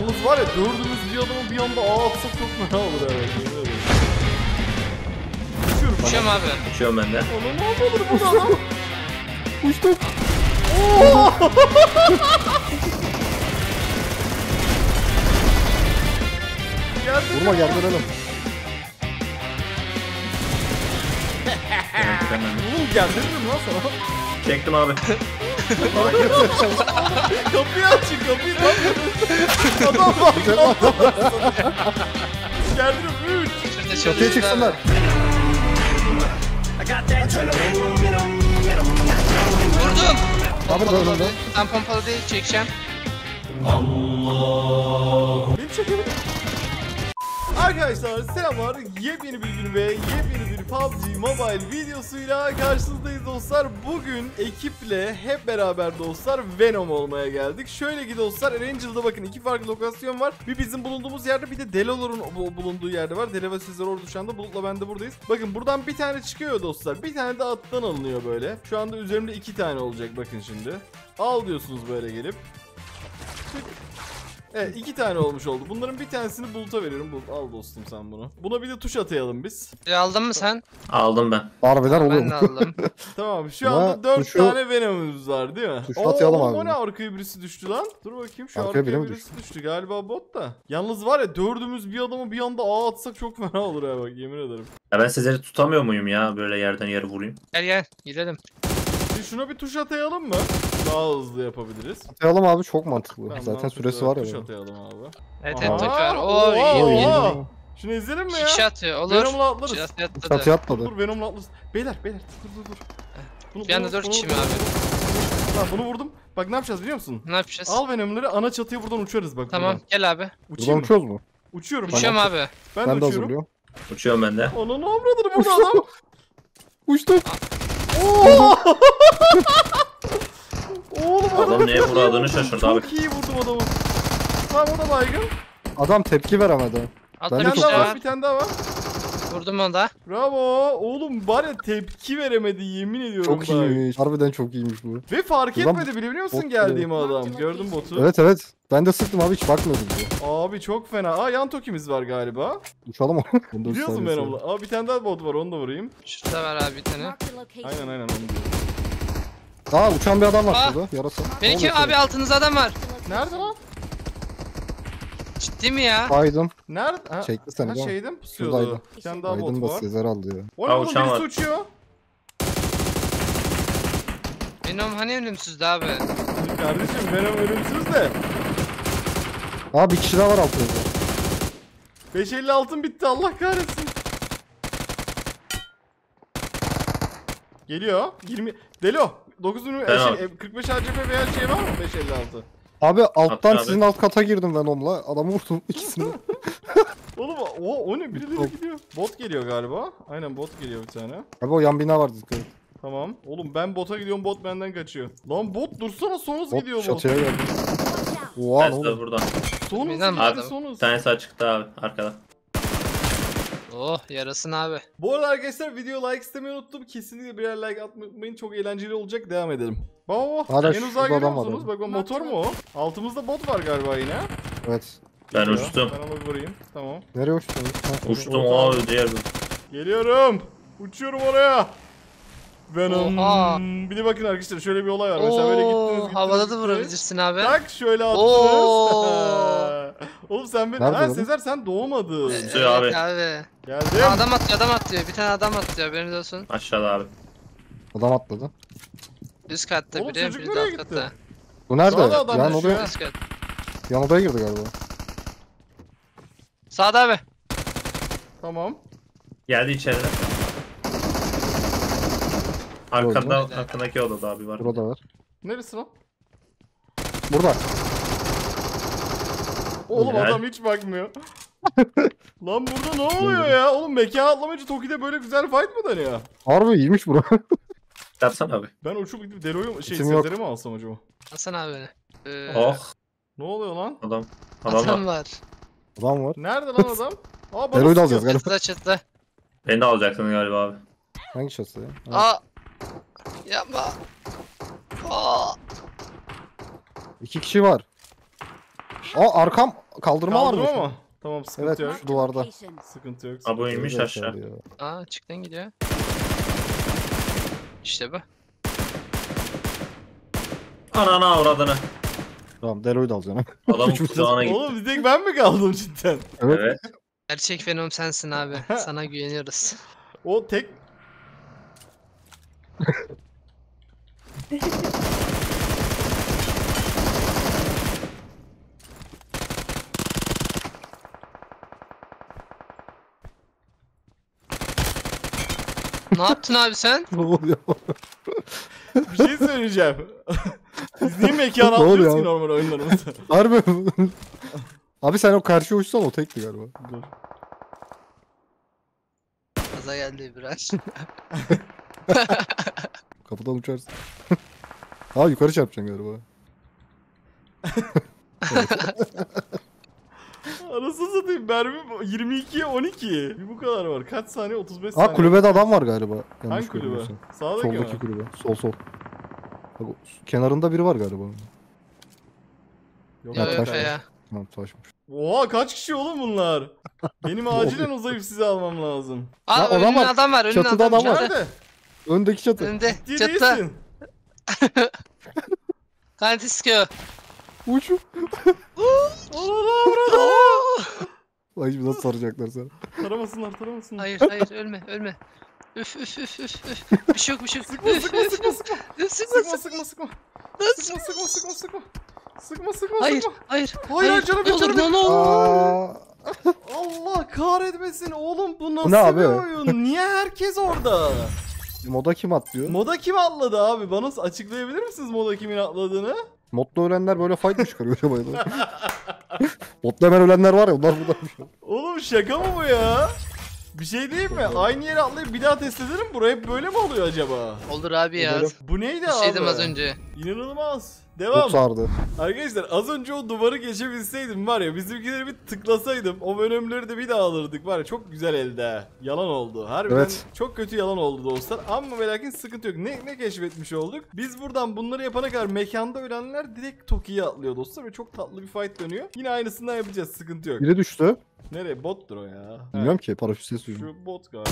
Yalnız var ya dördümüz bir adamı bir anda ağ atsak çok fena olur evet. Uçuyorum. Uçuyorum abi. Uçuyorum ben de. Ana ne olur burada adam? Uçtum. Oo! Geldi. Vurma gerdirelim. Oğlum geldiririm lan sana. Çektim abi. kapıyı açın kapıyı ne yapıyorsunuz? Adam var. Geldiririm 3. Şurada Çatıya çalışıyor çıksınlar. Vurdum. Abi dön. değil. Tam pompalı değil çekeceğim. Beni çekebilir. Arkadaşlar selamlar. Yepyeni bir gün ve yepyeni bir PUBG Mobile videosuyla karşınızdayız dostlar. Bugün ekiple hep beraber dostlar Venom olmaya geldik. Şöyle ki dostlar Erangel'da bakın iki farklı lokasyon var. Bir bizim bulunduğumuz yerde bir de Delolor'un bu- bulunduğu yerde var. Sizler ordu şu anda. Bulut'la ben de buradayız. Bakın buradan bir tane çıkıyor dostlar. Bir tane de attan alınıyor böyle. Şu anda üzerimde iki tane olacak bakın şimdi. Al diyorsunuz böyle gelip. Evet iki tane olmuş oldu. Bunların bir tanesini Bulut'a veriyorum. Bulut al dostum sen bunu. Buna bir de tuş atayalım biz. E, aldın mı sen? Aldım ben. Harbiden oluyor Ben de mu? aldım. Tamam şu Ama anda 4 tuşu- tane Venom'umuz var değil mi? Tuşu atayalım abi O ne bunu. arkaya birisi düştü lan? Dur bakayım şu Arkaya arkaya, biri mi birisi düştü? Galiba bot da. Yalnız var ya dördümüz bir adamı bir anda ağ atsak çok fena olur ha bak yemin ederim. Ya ben sizleri tutamıyor muyum ya böyle yerden yere vurayım? Gel gel girelim. Şimdi şuna bir tuş atayalım mı? Daha hızlı yapabiliriz. Atayalım abi çok mantıklı. Tamam, Zaten mantıklı. süresi var ya. Benim. atayalım abi. Evet evet tekrar. Oo iyi iyi. Şunu izleyelim mi ya? kişi atıyor. Olur. Venom'la atlarız. Çatıya atladı. Atladı. Dur Venom'la atlarız. Beyler beyler dur dur dur. Bunu, Bir anda bunu- dört bunu- kişi mi abi? Tamam bunu vurdum. Bak ne yapacağız biliyor musun? Ne yapacağız? Al Venom'ları ana çatıya buradan uçarız bak Tamam buradan. gel abi. Uçayım Buradan uçuyoruz mu? Uçuyorum. Uçuyorum abi. Ben, Ben, de de uçuyorum. Uçuyorum ben de. Ananı avradını burada adam. Uçtum. Oo! Adam neye çok vuradığını şaşırdı Çok abi. iyi vurdum adamı. Tamam o da baygın. Adam tepki veremedi. Ben tane de şey var, bir tane daha var. Vurdum onu da. Bravo. Oğlum var ya tepki veremedi yemin ediyorum Çok bak. iyiymiş. Harbiden çok iyiymiş bu. Ve fark Ulan etmedi biliyor musun geldiğimi adam. Gördün botu. Evet evet. Ben de sıktım abi hiç bakmıyordum diye. Abi çok fena. Aa yan tokimiz var galiba. Uçalım mı? Bunda Biliyorsun üç ben saniyesi onu. Aa bir tane daha bot var onu da vurayım. Şurada var abi bir tane. Aynen aynen onu diyorum. Aa uçan bir adam var Aa. şurada. Yarasa. Benimki abi altınızda adam var. Nerede lan? Ciddi mi ya? Baydım. Nerede? Ha, Çekti seni ha değil mi? şeyden pusuyordu? Şuradaydı. Bir tane daha bot var. Sezer aldı ya. O ne Aa, oğlum uçan birisi var. uçuyor. Benim hani ölümsüzdü abi. Kardeşim benim ölümsüz de. Aa bir kişi daha var altımızda. 550 altın bitti Allah kahretsin. Geliyor. 20 Delo. 9 ünlü Ben şey, al. e, 45 RCP veya şey var mı 556? Abi alttan abi. sizin alt kata girdim ben onunla. Adamı vurdum ikisini. Oğlum o, o ne birileri gidiyor. Bot geliyor galiba. Aynen bot geliyor bir tane. abi o yan bina var dikkat et. Tamam. Oğlum ben bota gidiyorum bot benden kaçıyor. Lan bot dursana son hız Hop gidiyor bot. çatıya geldi. Oha ne oldu? de buradan. Son hız Neden gitti adam? son hız. Bir tanesi açıkta abi arkada. Oh yarasın abi. Bu arada arkadaşlar video like istemeyi unuttum. Kesinlikle birer like atmayı unutmayın. Çok eğlenceli olacak. Devam edelim. Baba Hala en uzağa var musunuz? abi. Bak bak motor mu o? Altımızda bot var galiba yine. Evet. Ben Geliyor. uçtum. Ben vurayım. Tamam. Nereye uçtun? Ha, Uçtum Orta- o diğer bir. Geliyorum. Uçuyorum oraya. Venom. Oha. Bir de bakın arkadaşlar şöyle bir olay var. Mesela böyle gittiniz gittiniz. havada da vurabilirsin abi. Tak şöyle attınız. Oğlum sen beni... Nerede Ha? Sezer sen doğmadın. Evet Tutuyor abi. abi. Geldim. Aa, Adam atıyor adam atıyor. Bir tane adam atıyor haberiniz olsun. Aşağıda abi. Adam atladı. Üst katta Oğlum biri, çocuk biri de nereye alt gitti? katta. Bu nerede? Sağda adam Yan düşüyor. odaya, Üst kat. yan odaya girdi galiba. Sağda abi. Tamam. Geldi içeride. Arkada, arkadaki odada abi var. Burada var. Neresi lan? Burada. Oğlum Helal. adam hiç bakmıyor. Lan burada ne oluyor ya? Oğlum mekana atlamayınca Toki'de böyle güzel fight mı dönüyor? Harbi iyiymiş bura. Yapsana abi. Ben uçup gidip Delo'yu şey yok. Sezer'i mi alsam acaba? Hasan abi. Ee, Oh Ne oluyor lan? adam. Adam Adam var. var. Adam var. Nerede lan adam? Aa bana Delo'yu da alacağız galiba. Çatıda çatıda. Beni de alacaksın galiba abi. Hangi şası ya? Ha, Aa. Yapma. Aa. İki kişi var. Aa arkam kaldırma var mı? Kaldırma mı? Tamam sıkıntı Evet yok. şu duvarda. Sıkıntı yok. Abi o inmiş Evet, aşağı. ya. Aa çıktın gidiyor. İşte bu. Ananı avradını. Tamam Delo'yu da alacağım. Adamın Üçümüz- kucağına gitti. Oğlum bir tek ben mi kaldım cidden? Evet. Evet. Gerçek Venom sensin abi. Sana güveniyoruz. O tek... ne yaptın abi sen? ne oluyor? Bir şey söyleyeceğim. Biz niye mekan Ne atlıyoruz oluyor ki abi? normal oyunlarımızda? Harbi mi? Abi sen o karşıya uçsan o tekti galiba. Dur. Kaza geldi biraz. Kapıdan uçarsın. ha yukarı çarpacaksın galiba. Anasını satayım mermi 22'ye 12. Bir bu kadar var. Kaç saniye? 35 Ha saniye. kulübede adam var galiba. Yanlış Hangi kulübe? görmüyorsam. Sağdaki Soldaki mi? kulübe. Sol sol. Bak, o kenarında biri var galiba. Yok, Ya, Yok taş ya. Tamam taşmış. Oha kaç kişi oğlum bunlar? Benim acilen uzayıp sizi almam lazım. Aa Ya, adam önünde var. adam var. Önünde Çatıda adam, adam var. Nerede? Öndeki çatı. Önünde. Ciddi Çatıda. değilsin. Kanti sıkıyor. Uç. Allah Allah. Ay şimdi nasıl saracaklar sana. Taramasınlar taramasınlar. Hayır hayır ölme ölme. Üf üf üf üf üf. Bir şey yok bir şey yok. Sıkma sıkma sıkma sıkma. Üf, Sıkma Sıkma sıkma. sıkma sıkma. Sıkma sıkma sıkma sıkma. Sıkma sıkma Hayır sıkma. hayır. Hayır, canım, Ne olur canım. ne olur. Allah kahretmesin oğlum bu nasıl ne abi? bir oyun? Niye herkes orada? moda kim atlıyor? Moda kim atladı abi? Bana açıklayabilir misiniz moda kimin atladığını? Modda ölenler böyle fight mı çıkarıyor acaba? ya? Modda hemen ölenler var ya onlar buradaymış. Oğlum şaka mı bu ya? Bir şey değil mi? Aynı yere atlayıp bir daha test edelim. Buraya hep böyle mi oluyor acaba? Olur abi ya. Bu neydi Bir abi? şeydim az önce. İnanılmaz. Çok Devam. sardı. Arkadaşlar az önce o duvarı geçebilseydim var ya bizimkileri bir tıklasaydım o bölümleri de bir daha alırdık var ya çok güzel elde. Yalan oldu. Harbiden Evet. çok kötü yalan oldu dostlar. Ama ve lakin sıkıntı yok. Ne, ne keşfetmiş olduk? Biz buradan bunları yapana kadar mekanda ölenler direkt Toki'ye atlıyor dostlar ve çok tatlı bir fight dönüyor. Yine aynısından yapacağız sıkıntı yok. Biri düştü. Nereye? Bottur o ya. Bilmiyorum ki paraşüt duydum. Şu bot galiba.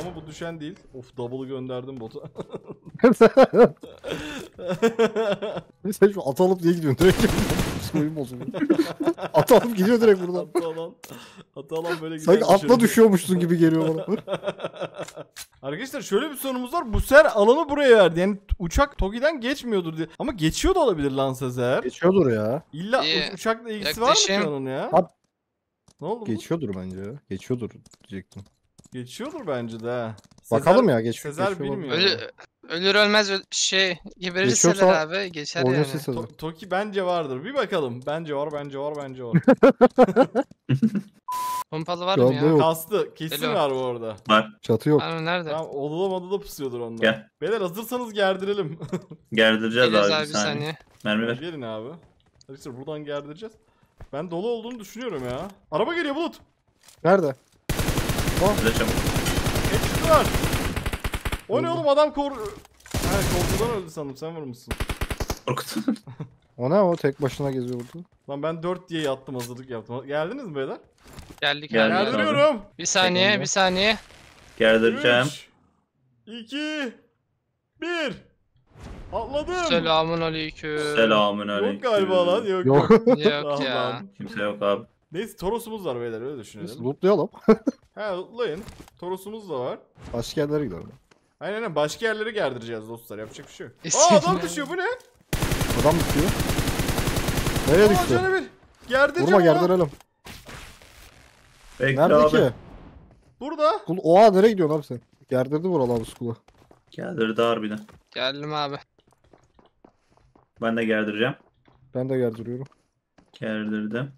Ama bu düşen değil. Of double'ı gönderdim bota. Sen şu at alıp niye gidiyorsun direkt? Psikolojim bozuldu. at alıp gidiyor direkt buradan. Atı alan. Atı alan böyle Sanki gider atla düşüyor. düşüyormuşsun gibi geliyor bana. Arkadaşlar şöyle bir sorunumuz var. Bu sefer alanı buraya verdi. Yani uçak Toki'den geçmiyordur diye. Ama geçiyor da olabilir lan Sezer. Geçiyordur ya. İlla İyi. u- uçakla ilgisi var mı Yaklaşım. onun ya? Ne oldu? bu? Geçiyordur bence ya. Geçiyordur diyecektim. Geçiyordur bence de. ha. Bakalım ya, geç- Sezer geçiyor bilmiyor. Ölü, ölür ölmez öl- şey geberirseler Geçiyorsa abi geçer Oyun yani. sesi. To- Toki bence vardır. Bir bakalım. Bence var, bence var, bence var. Pompalı var mı anda ya? yok. Kastı. Kesin Hello. var bu arada. Var. Çatı yok. Abi nerede? Tamam odada modada pusuyordur onlar. Gel. Beyler hazırsanız gerdirelim. Gerdireceğiz Geliyoruz abi, abi bir bir saniye. saniye. Mermi ver. Gelin abi. Arkadaşlar buradan gerdireceğiz. Ben dolu olduğunu düşünüyorum ya. Araba geliyor Bulut. Nerede? Bize çabuk. Hepsi var. O ne oğlum adam kor... He korkudan öldü sandım sen vurmuşsun. Korkut. O ne o tek başına geziyor burada. Lan ben 4 diye yattım hazırlık yaptım. Geldiniz mi beyler? Geldik Geldi. abi. Nerede? Gerdiriyorum. Bir saniye bir saniye. Gerdireceğim. 3 2 1 Atladım. Selamun aleyküm. Selamün aleyküm. Yok galiba lan yok. Yok. Yok ya. Kimse yok abi. Neyse Toros'umuz var beyler öyle Biz düşünelim. lootlayalım. He lootlayın. Toros'umuz da var. Başka yerlere gidelim. Aynen aynen başka yerlere gerdireceğiz dostlar yapacak bir şey yok. Eski Aa adam düşüyor bu ne? Adam düşüyor. Nereye Aa düştü? canı bir. Gerdireceğim Vurma ama. gerdirelim. Bekle Nerede abi. ki? Burada. Kul Oha nereye gidiyorsun abi sen? Gerdirdi buralar bu skulu. Gerdirdi harbiden. Geldim abi. Ben de gerdireceğim. Ben de gerdiriyorum. Gerdirdim.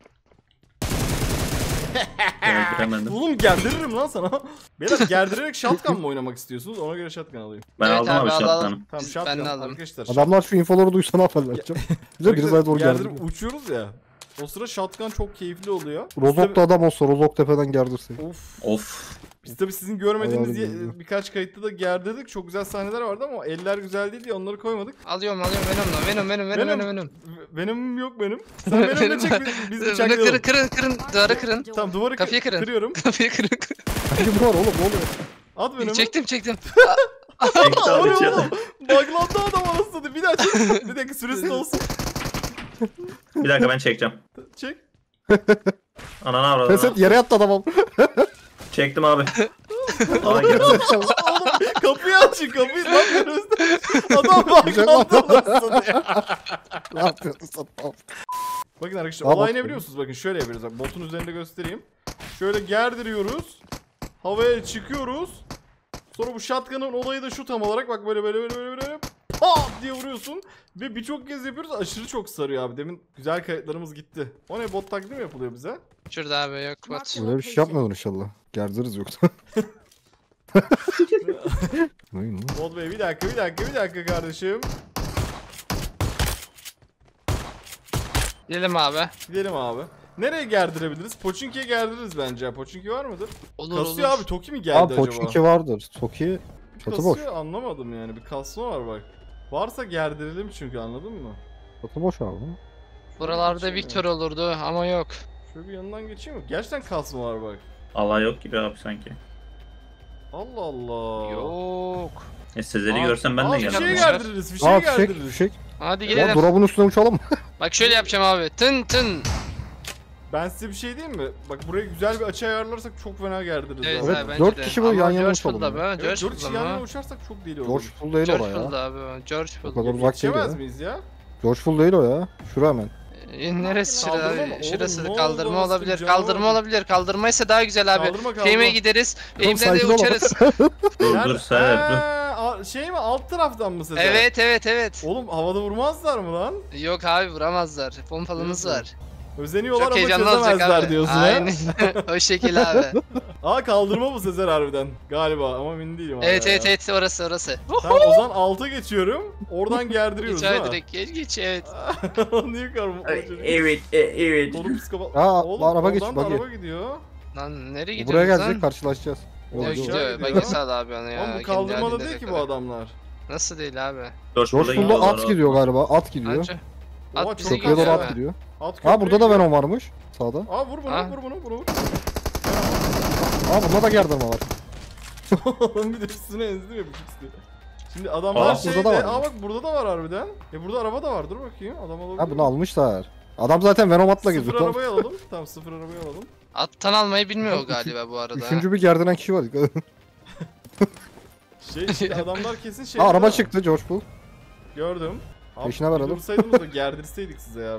Gerdiremedim. Oğlum gerdiririm lan sana. Beyler gerdirerek shotgun mı oynamak istiyorsunuz? Ona göre shotgun alayım. Ben Evet aldım abi abi, alalım. Tamam Biz- shotgun ben de aldım. arkadaşlar. Adamlar şu infoları duysa ne yaparlar canım? Bize bir Arkadaşlar, doğru gerdirip gerdirdi. uçuyoruz ya. O sıra shotgun çok keyifli oluyor. Rozok'ta adam olsa Rozok tepeden gerdirse. Of. Of. Biz tabii sizin görmediğiniz birkaç kayıtta da gerdirdik. Çok güzel sahneler vardı ama eller güzel değil diye onları koymadık. Alıyorum alıyorum Venom'la. Venom Venom Venom Venom. Venom Venom. Yok benim. Sen Venom'la çek biz, biz Bunu bıçaklayalım. kırın kırın kırın. Duvarı kırın. Tamam duvarı Kapıyı kırın. kırıyorum. Kapıyı kırın. Hangi bu var oğlum ne oluyor? At Venom'u. çektim çektim. Çekti abi oğlum? Buglandı adam anasını. Bir daha çek. Bir dakika süresi olsun. Bir dakika ben çekeceğim. Çek. Ananı avradım. Pes et yere yattı adamım. Çektim abi. Aa geldi. Oğlum kapıyı açın kapıyı. Ne yapıyorsunuz? Adam anasını ya. ne yapıyorsun sen? Bakın arkadaşlar Tamam. olay ne biliyor musunuz? Bakın şöyle yapıyoruz. Bak, botun üzerinde göstereyim. Şöyle gerdiriyoruz. Havaya çıkıyoruz. Sonra bu shotgun'ın olayı da şu tam olarak bak böyle böyle böyle böyle böyle pat diye vuruyorsun. Ve birçok kez yapıyoruz aşırı çok sarıyor abi. Demin güzel kayıtlarımız gitti. O ne bot taklidi mi yapılıyor bize? Şurada abi yok bot. Böyle bir şey yapmıyordun inşallah. Gerdiriz yoksa. Bot bey bir dakika bir dakika bir dakika kardeşim. Gidelim abi. Gidelim abi. Nereye gerdirebiliriz? Poçinki'ye gerdiririz bence. Poçinki var mıdır? Olur Kasıyor olur. abi. Toki mi geldi Abi acaba? Poçinki vardır. Toki çatı boş. Kasıyor anlamadım yani. Bir kasma var bak. Varsa gerdirelim çünkü anladın mı? Çatı boş abi. Buralarda Victor olurdu ama yok. Şöyle bir yanından geçeyim mi? Gerçekten kasma var bak. Allah yok gibi abi sanki. Allah Allah. Yok. E Sezer'i görsem ben de gelirim. gelmişler. gerdiririz. Aa fişek gerdiririz. fişek. Hadi Ya gidelim. dolabın üstüne uçalım. Bak şöyle yapacağım abi. Tın tın. Ben size bir şey diyeyim mi? Bak buraya güzel bir açı ayarlarsak çok fena gerdiririz. Evet, abi. Evet, abi bence dört de. kişi böyle yan yana George uçalım be. Evet, George 4 kişi yan yana uçarsak çok deli olur. George Pool değil George o ya. Pool'da abi. George O kadar uzak değil ya. miyiz ya? George Pool değil o ya. Şura hemen. E, Neresi? Oğlum, Şurası oldu kaldırma olabilir. Kaldırma mı? olabilir. Kaldırmaysa daha güzel abi. Kaldırma kaldırma. Fame'e gideriz. Oğlum, Eğimden de uçarız. Dur. Ee, a- şey mi alt taraftan mı Sezer? evet evet evet. Oğlum havada vurmazlar mı lan? Yok abi vuramazlar. Pompalımız var. Özeniyorlar Çok ama çözemezler abi. diyorsun Aynen. ha. o şekil abi. Aa kaldırma bu Sezer harbiden galiba ama emin değilim. evet evet ya. evet orası orası. Tamam o zaman alta geçiyorum. Oradan gerdiriyoruz Geç değil mi? direkt geç geç evet. Niye karım? Evet e, evet. Oğlum psikopat. Aa, Oğlum araba da buggy. araba gidiyor. Lan nereye gidiyoruz Buraya lan? gelecek karşılaşacağız. Yok Aşağı gidiyor. Bak sağ abi onu ya. Oğlum bu kaldırmalı değil ki bu adamlar. Nasıl değil abi? Gidiyorlar at gidiyor galiba. At gidiyor. Anca. Oha, At çok Köprüye doğru gidiyor at gidiyor. At köprüye burada da. Venom varmış. Sağda. Aa vur bunu Ha. vur bunu vur bunu. Aa bunda da gerdirme var. Oğlum bir de üstüne ezdim ya bu ikisi. Şimdi adamlar Aa, şeyde... burada da var. Aa bak burada da var harbiden. E burada araba da var dur bakayım. Adam alabilir Ha bunu mi? almışlar. Adam zaten Venom atla Sıfır geziyor. Tamam. arabayı alalım. Tamam sıfır arabayı alalım. Attan almayı bilmiyor galiba bu arada. Üçüncü bir gerdiren kişi var. Şey şimdi adamlar kesin şey... Aa araba çıktı George Pool. Gördüm. Peşine verelim. Dursaydınız da gerdirseydik size ya.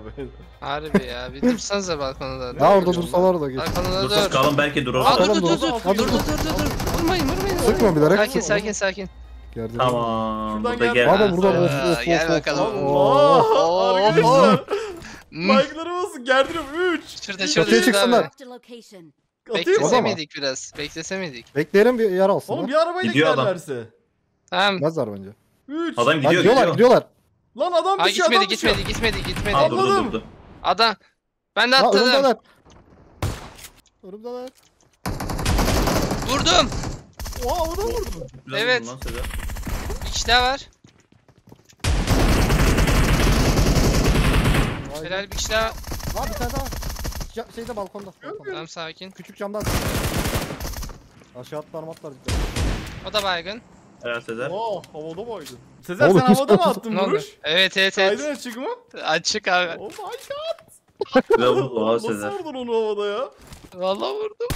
Harbi ya bir dursanıza balkonda. Ne orada dursalar da geç. Balkonda Dursa dur. kalın belki durur. Aa dur dur dur dur. dur. Dur dur dur. dur dur. Vurmayın vurmayın. Sıkma bilerek. Sakin sakin sakin. Gerdiren. Tamam. Şuradan Burada gel. Abi burada of of of. gel bakalım. Allah! Arkadaşlar! Hmm. Mike'ları olsun gerdiriyorum 3. Şurada Çatıya şurada çıksınlar. abi. Marked a location. Atayım Orada Beklese mı? mı? miydik biraz? Beklese miydik? Bekleyelim bir yer Oğlum alsınlar. bir arabayla giderlerse. Tamam. Gitmezler bence. 3. Adam gidiyor gidiyorlar gidiyor. gidiyorlar. Lan adam Ha düşüyor gitmedi adam düşüyor. gitmedi gitmedi gitmedi. Aa durdu Atladım. durdu. Adam. Ben de Ha atladım. Önümdeler. Vurdum. Oha o da vurdu. Evet. vurdun lan Sezer. Bir kişi daha var. Vay be. Helal bir kişi daha. Aa bir tane daha. Ca- şeyde balkonda. balkonda. Tamam sakin. Küçük camdan. Aşağı atlar matlar. O da baygın. Evet Sezer. Oha havada baydı. Sezer Oğlum, sen havada mı attın Ne oldu? vuruş? Evet evet Kaydın evet. açık mı? Açık abi. Oh my god. Güzel vurdu abi Nasıl Sezer. vurdun onu havada ya? Vallahi vurdum.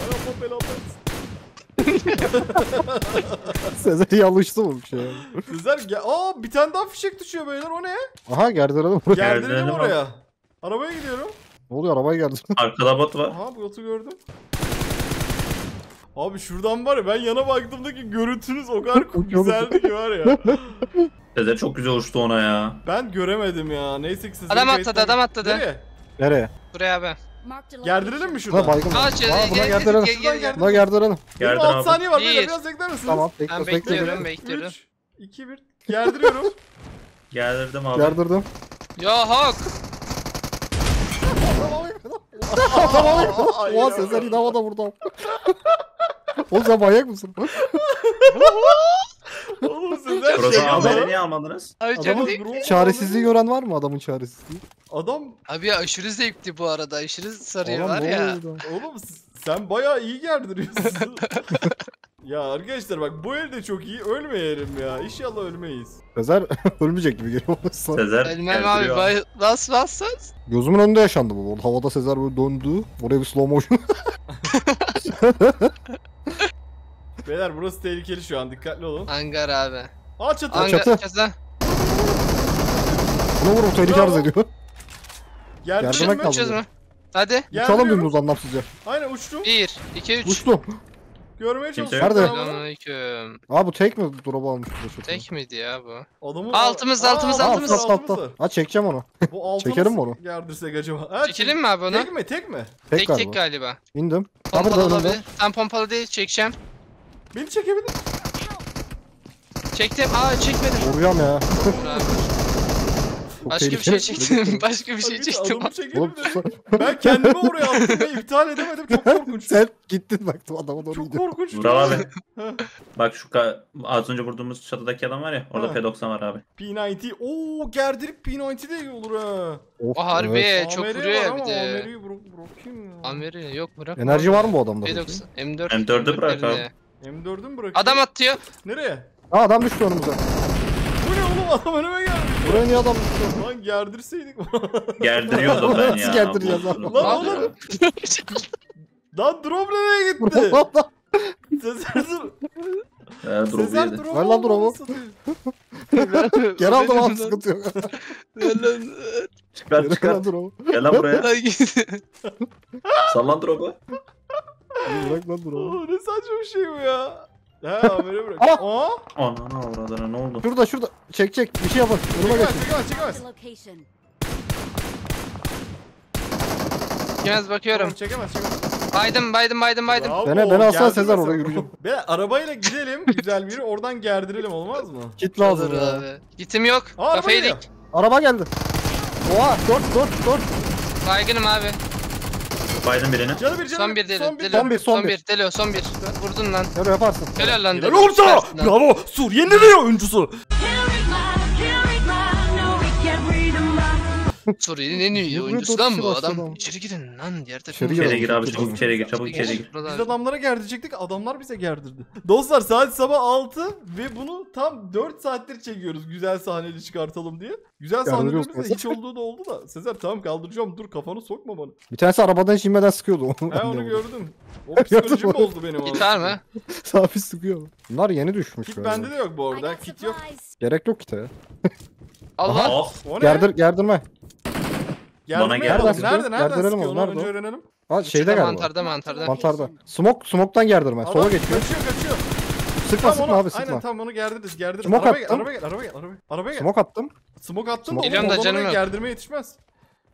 Ay Allah belanı versin. Sezer yanlıştı bu bir şey. ya. Sezer ge- Aa bir tane daha fişek düşüyor beyler o ne? Aha gerdirelim buraya. Gerdirelim Gerdirelim oraya. Arabaya gidiyorum. Ne oluyor arabayı gerdir. Arkada bot var. Aha bu yotu gördüm. Abi şuradan var ya ben yana baktığımdaki görüntünüz o kadar güzeldi ki var ya. Sezer çok güzel uçtu ona ya. Ben göremedim ya. Neyse ki Sezer'in Adam atladı, adam atladı. Nereye? Nereye? Buraya abi. Gerdirelim mi şuradan? Buna baygın var. şöyle Aa gel buna gel gerdirelim. gel gel. gel. Buna gerdirelim. Gerdir 6 abi. saniye var Bir. biraz bekler misiniz? Tamam Ben bekle bekle. bekliyorum bekliyorum. 3, 2, 1. Gerdiriyorum. Geldirdim abi. Gerdirdim. Ya hak. Oha Sezer yine havada vurdu. Oğlum sen manyak mısın? Oğlum Sezer Burada şey ama. niye almadınız? Abi çok Adamın zevkli. Çaresizliği gören var mı adamın çaresizliği? Adam Abi ya aşırı zevkli bu arada. Aşırı sarıyor Adam var ne ya. oldu? oğlum s- sen bayağı iyi gerdiriyorsun. ya arkadaşlar bak bu elde çok iyi ölmeyelim ya. İnşallah ölmeyiz. Sezer ölmeyecek gibi geliyor bana sana. Sezer Ölmem abi. geldiriyor. Bay, bas bas bas. Gözümün önünde yaşandı bu. Havada Sezer böyle döndü. Oraya bir slow motion. Beyler burası tehlikeli şu an dikkatli olun. Hangar abi. Aa çatı. Hangar çatı. çatı. Buna vurup tehlike arz ediyor. Mi? kaldı. Uçacağız mı? Hadi. Uçalım dümdüz anlamsızca. Aynen uçtum. 1, 2, 3. Uçtu. Görmeye çalışıyorum. adamı. Selamünaleyküm. Aa bu tek mi? Drop'u almış burada çok. Tek miydi ya bu? Adamın Altımız, Aa, altımız, altımız. atla altımız atla. var. Ha çekeceğim onu. Bu altımız Çekelim mi onu? gerdirsek acaba? Ha, Çekelim mi abi onu? Tek mi tek mi? Tek, Tek galiba. tek galiba. İndim. Pompalı olabilir. Tam pompalı değil çekeceğim. Beni çekebilir. Çektim. Aa çekmedim. Vuracağım ya. Dur abi. Çok Başka bir tehlikeli. şey çektim. Başka bir şey çektim. adamı çekelim Oğlum de. Ben kendimi oraya attım ve iptal edemedim. Çok korkunç. sen gittin baktım adama doğru Çok gidiyor. korkunç. Bravo abi. Bak şu ka- az önce vurduğumuz çatıdaki adam var ya. Orada Ha. P90 var abi. P90. Oo gerdirip P90 de iyi olur ha. Of, O harbi evet. çok Ameri vuruyor var ya ama bir de. Ameri'yi bırak, bırakayım ya. Ameri yok bırak. Enerji var mı bu adamda? peki? P90. M4. M4'ü bırak abi. Elinde. M4'ü mü bırakayım? Adam atıyor. Nereye? Ha adam düştü önümüze. Bu ne oğlum adam önüme geldi. Buraya niye adam düştü? Lan gerdirseydik. Gerdiriyordum ben ya. Nasıl gerdireceğiz Lan bu- oğlum. Lan drop nereye gitti? Sezer drop'u Sezer drop. Ver lan drop'u. Geri aldım abi sıkıntı yok. Çıkar çıkar. Gel lan buraya. Sallan drop'u. Bırak lan drop'u. Oo, ne saçma bir şey bu ya. He Amer'e bırak. Ah! Aa. Anana avradına ne oldu? Şurada şurada. Çek çek. Bir şey yapın. Önüme Çekemez geçin. çekemez çekemez. Location. Yemez bakıyorum. Tamam, çekemez çekemez. Baydım baydım baydım baydım. Bravo, Beni- beni alsana Sezer, oraya yürüyeceğim. Be arabayla gidelim güzel biri oradan gerdirelim olmaz mı? Kit lazım Olur ya. abi. Gitim yok. Aa, araba Kafayı dik. Araba geldi. Oha dur dur dur. Baygınım abi. Baydım birini. Canı bir canı Son bir deli. Son bir. Deli. Son bir, son bir. Deli son bir. Vurdun lan. Öyle yaparsın. Helal lan Helal deli. Süpersin lan. Bravo. Suriye'nin nereye oyuncusu? Suriye'nin en iyi oyuncusu lan bu adam. İçeri girin lan diğer takım. İçeri gir abi çabuk içeri gir çabuk içeri gir. Biz adamlara gerdirecektik adamlar bize gerdirdi. Dostlar saat sabah 6 ve bunu tam 4 saattir çekiyoruz güzel sahneli çıkartalım diye. Güzel sahnelerimizde hiç olduğu da oldu da. Sezer tamam kaldıracağım dur kafanı sokma bana. Bir tanesi arabadan hiç inmeden sıkıyordu. He onu gördüm. O psikolojim bozdu benim abi. Git var mı? Safi sıkıyor. Bunlar yeni düşmüş. Kit bende de yok bu arada. Kit yok. Gerek yok kite ya. Allah. Oh. O ne? Gerdir, gerdirme. Gerdirme Bana. Nerede nereden Gerdirelim sıkıyor onu, onu nerede önce o? öğrenelim. Ha şeyde Şurada galiba. mantarda mantarda. Mantarda. Smoke, smoke'tan gerdirme. Sola Adam geçiyor. Kaçıyor kaçıyor. Sıkma Tamam sıkma onu, abi sıkma. Aynen tamam onu gerdiririz gerdiririz. Smoke arabaya, attım. Gel, arabaya gel arabaya gel arabaya. Arabaya gel. Smoke attım. Smoke attın Smoke- da o da zaman canım yok. gerdirmeye yetişmez.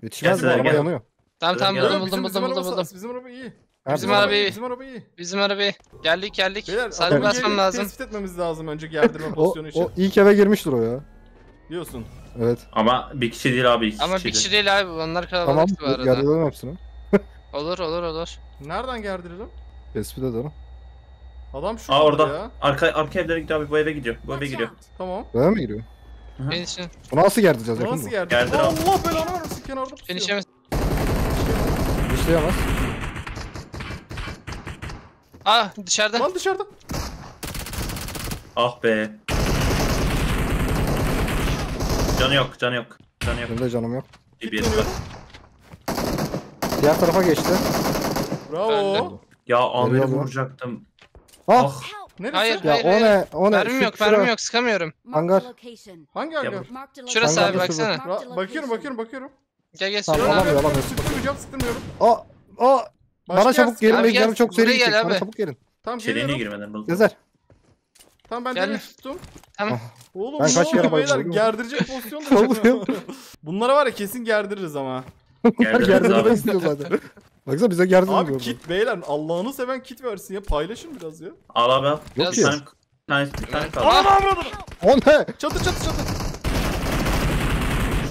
Yetişmez Gel mi? Araba gel. yanıyor. Tamam tamam Gel. buldum Bizim- buldum bizim buldum araba buldum sağ- Bizim araba iyi. Nerede? Bizim araba arabayı- iyi, Bizim araba iyi. Bizim arabayı. Geldik geldik. Beyler Sarı adamı basmam lazım. Tespit etmemiz lazım önce gerdirme O, pozisyonu için. o ilk eve girmiştir o ya. Diyorsun. Evet. Ama bir kişi değil abi iki Ama bir kişi değil abi. Onlar Tamam. kalabalıktı bu arada. Gerdirelim hepsini. Olur olur olur. Nereden gerdirelim? Tespit edelim. Adam şu Aa orada. ya. Arka arka evlere gidiyor abi bu eve gidiyor. Bu eve gidiyor. Tamam. Böyle mi giriyor? Hı. Benim için. Bunu nasıl gerdireceğiz yakın Nasıl mı? gerdi? Gerdir abi. Allah belanı vermesin kenarda pusuyor. içemez. İşleyemez. Aa dışarıda. Lan dışarıda. Ah be. Canı yok canı yok. Canı yok. Benim de canım yok. DBS var. Diğer tarafa geçti. Bravo. Ya Amir'i mu? vuracaktım. Ah! Ah. Neresi? Hayır. Ya o ne? O ne? Mermim Şu- yok şura. mermim yok sıkamıyorum. Hangar. Hangi hangar? Ya Şurası abi şurada. baksana. Ra- bakıyorum bakıyorum bakıyorum. Gel gel Tamam, sürün alamıyor, abi. alamıyor. Sıktırmayacağım sıktırmıyorum. Aa! Aa! Bana çabuk yer- gelin. Abi Benim gel, canım çok seri gel gidecek. Bana abi. çabuk gelin. Tamam İçeriye niye geliyorum. girmeden buldum. Sezer. Tamam ben de tuttum. Tamam. Oğlum Ben ne kaç kere beyler? bayıldım. Gerdirecek pozisyon da Kalmıyor. Bunlara var ya kesin gerdiririz ama. Abi. istiyor zaten. Baksana bize gerdirme Abi diyor. kit beyler Allah'ını seven kit versin ya paylaşın biraz ya. Al abi al. Yok Bir ki. tane, bir tane, bir tane kaldı. Avradını. O ne? Çatı çatı çatı.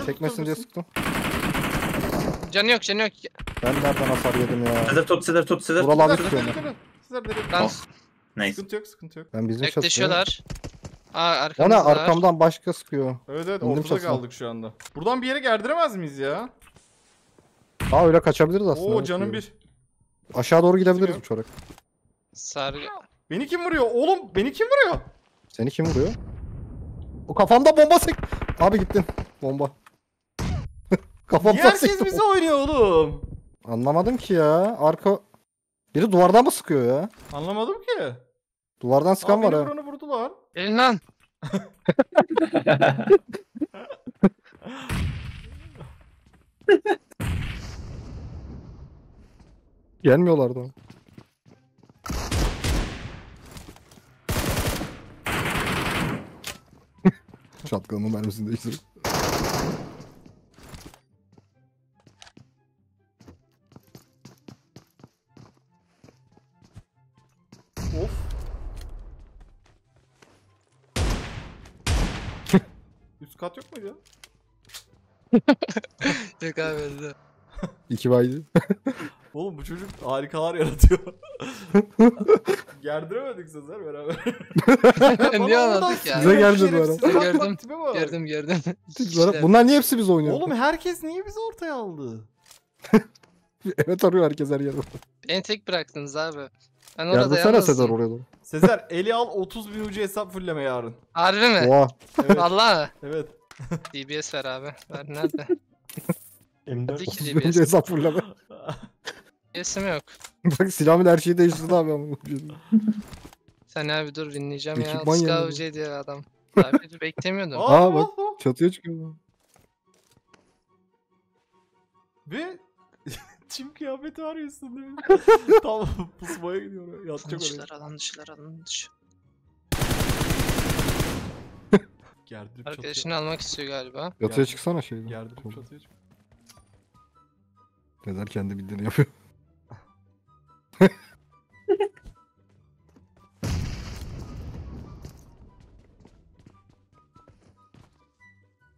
Çekmesin diye sıktım. Canı yok canı yok. Ben nereden hasar yedim ya? Sezer tut Sezer tut Sezer. Buralar Sizler deli. Sizler. Ben Ah. Neyse. Sıkıntı yok sıkıntı yok. Ben bizim çatıda. Bekleşiyorlar. Aa O ne arkamızdalar. arkamdan başka sıkıyor. Evet evet İndim ortada çatısına. kaldık şu anda. Buradan bir yere gerdiremez miyiz ya? Aa öyle kaçabiliriz aslında. Oo evet, canım bir. Aşağı doğru gidebiliriz Sıkıyor. uçarak. Sargı. Beni kim vuruyor? Oğlum beni kim vuruyor? Seni kim vuruyor? O kafamda bomba sek. Abi gittin. Bomba. Kafamda Niye herkes sekti. bize oynuyor oğlum? Anlamadım ki ya. Arka... Biri duvardan mı sıkıyor ya? Anlamadım ki. Duvardan sıkan Aa, var beni ha. vuranı vurdular. Gelin lan. Gelmiyorlardı. Şatkanın mermisini değiştir. Kat yok muydu ya? Yok abi öldü. İki baydı. Oğlum bu çocuk harikalar yaratıyor. Gerdiremedik Sezer beraber. Niye anladık ya? Bize geldi bu ara. Gördüm. Gördüm gördüm. Bunlar- Bunlar niye hepsi biz oynuyor? Oğlum herkes niye bizi ortaya aldı? evet arıyor herkes her yerde. Beni tek bıraktınız abi. Ben orada Yardırsana Sezer yalnızdım. oraya doğru. Sezer eli al 30 bin ucu hesap fulleme yarın. Harbi mi? Oha. Evet. Valla. evet. DBS ver abi. Ver nerede? M4. Dik 30 DBS. hesap fulleme. DBS'im yok. Bak silahın her şeyi değiştirdi abi. ama. Sen abi dur dinleyeceğim ya. Ekipman yanında. Scout'cu diyor adam. Abi beklemiyordum. Aa, bak. Çatıya çıkıyor. Ve çim kıyafeti var ya üstünde. Tam pusmaya gidiyor. Yatacak oraya. alan dışılar alan dışı. Gerdirip. Arkadaşını almak istiyor galiba. Yatıya çıksana şeyden. Gerdirip Tamam. çatıya çık. Sezer kendi bildiğini yapıyor.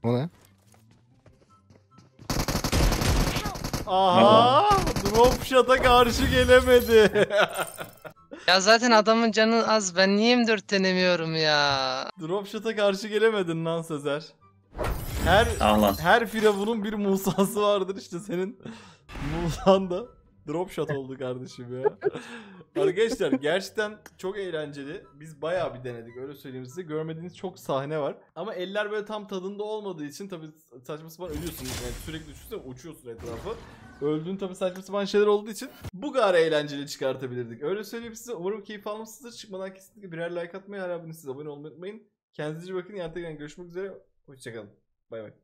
o ne? Aha! Drop shot'a karşı gelemedi. Ya zaten adamın canı az. Ben niye M4 denemiyorum ya? Drop shot'a karşı gelemedin lan Sezer. Her lan. her firavunun bir Musa'sı vardır işte senin Musa'n da drop shot oldu kardeşim ya. Arkadaşlar gerçekten çok eğlenceli. Biz bayağı bir denedik öyle söyleyeyim size. Görmediğiniz çok sahne var. Ama eller böyle tam tadında olmadığı için tabii saçma sapan ölüyorsun. Yani sürekli düşünsene uçuyorsun etrafa. Öldüğün tabii saçma sapan şeyler olduğu için bu kadar eğlenceli çıkartabilirdik. Öyle söyleyeyim size. Umarım keyif almışsınızdır. Çıkmadan kesinlikle birer like atmayı, hala abone olmayı unutmayın. Kendinize iyi bakın. Yarın tekrar görüşmek üzere. Hoşçakalın. Bay bay.